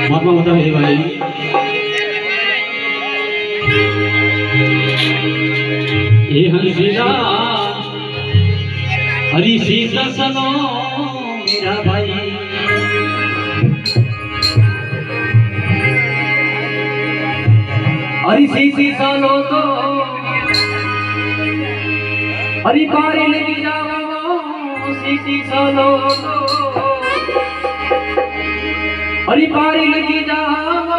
મહાત્મા મોટા ભાઈ. એ હંસીલા હરી શ્રી કૃષ્ણો મેરા ભાઈ હરી શ્રી કૃષ્ણો તો हरी पारी लगी जाओ। सनो तो हरी पारी लगी जाओ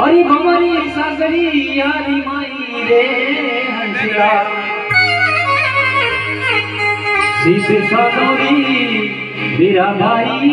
हरी भमरी सागरी यारी माई रे हंसिया सीते सानोरी मेरा भाई।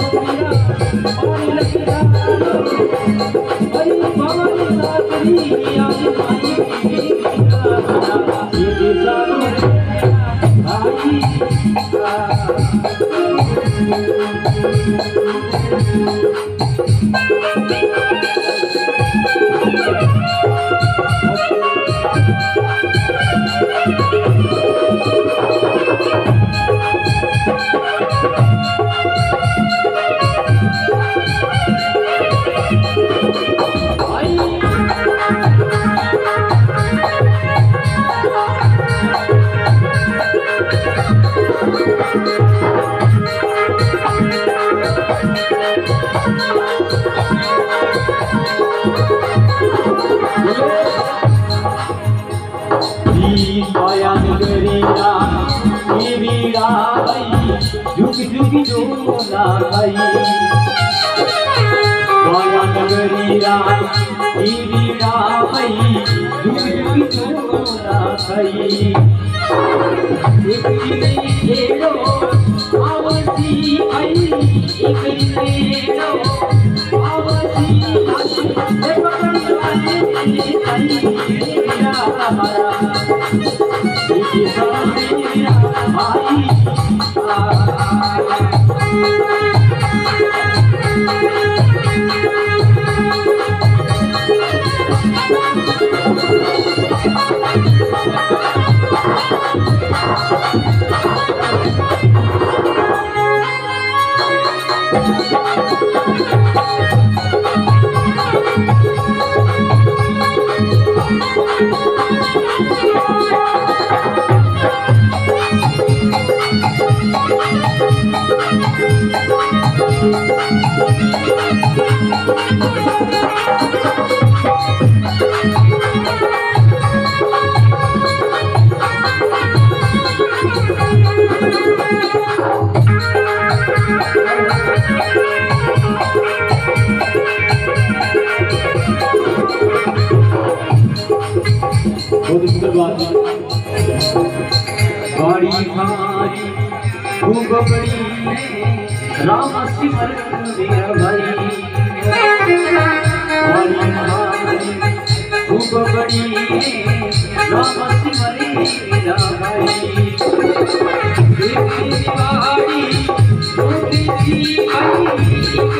I'm sorry. गिरि राम गिरि राम ही दुख बिछोड़ा खाई निपुणई खेलो आवसी आई एकई तेनो आवसी हासी गाड़ी मारी खूब बड़ी राम सिमर मेरा भाई गाड़ी मारी खूब बड़ी राम सिमर मेरा भाई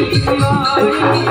एक गाड़ी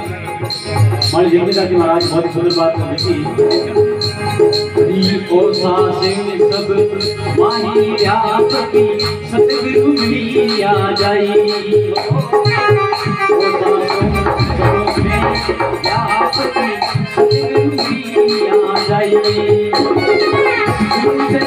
हमारी जगदाजी महाराज बहुत सुंदर बात लिखी और सासे सब माही आपकी सतगुरु मिली आ जाई में आपकी सतगुरु मिली आ जाई I'm